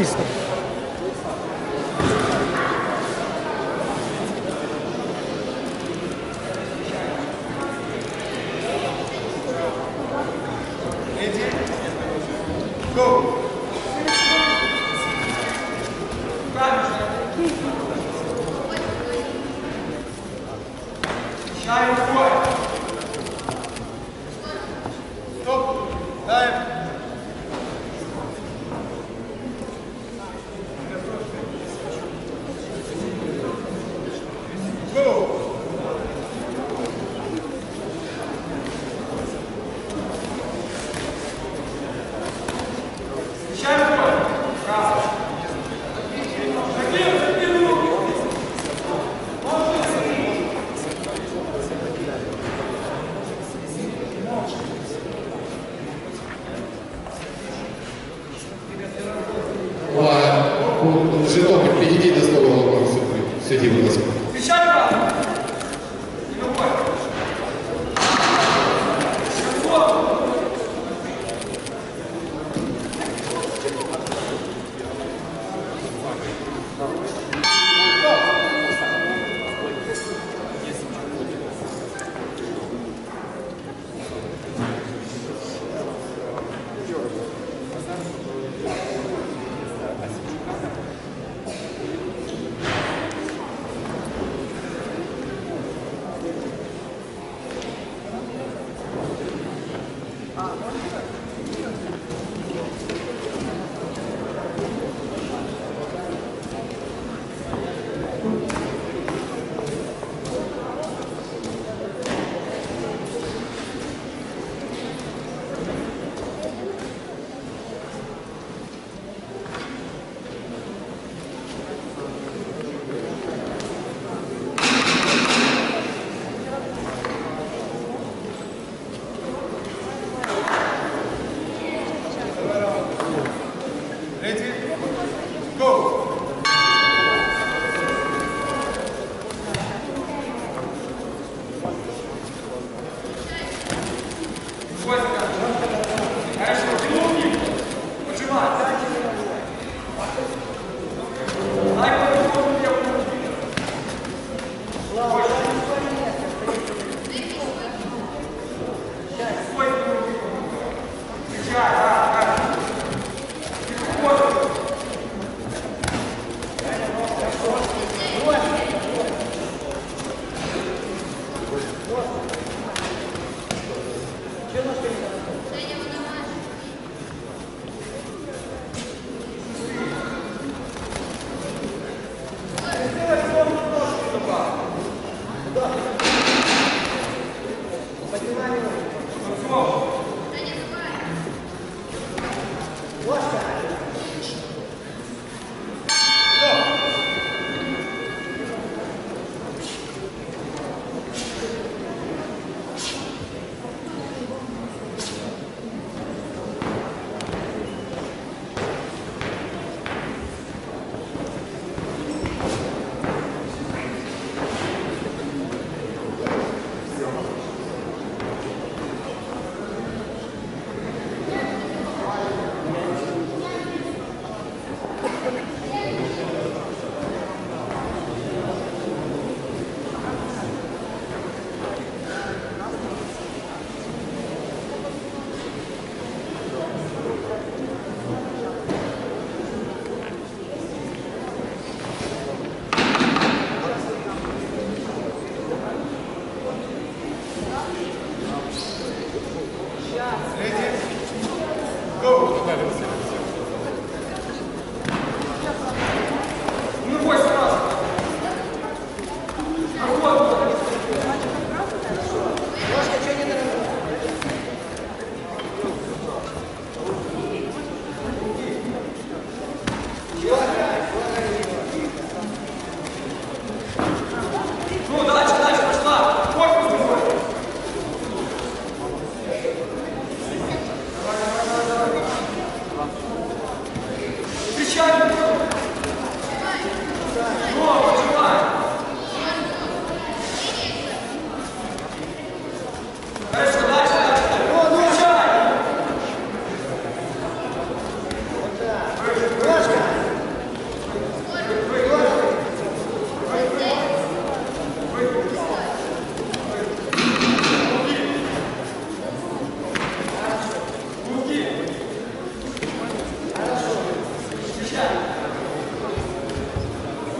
artista. Go! Житомир, підійдіть до столу судді. Судді, будь ласка.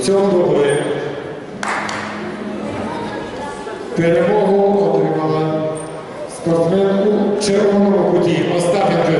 У цьому двобої перемогу отримала спортсменку червоного куті Остапенко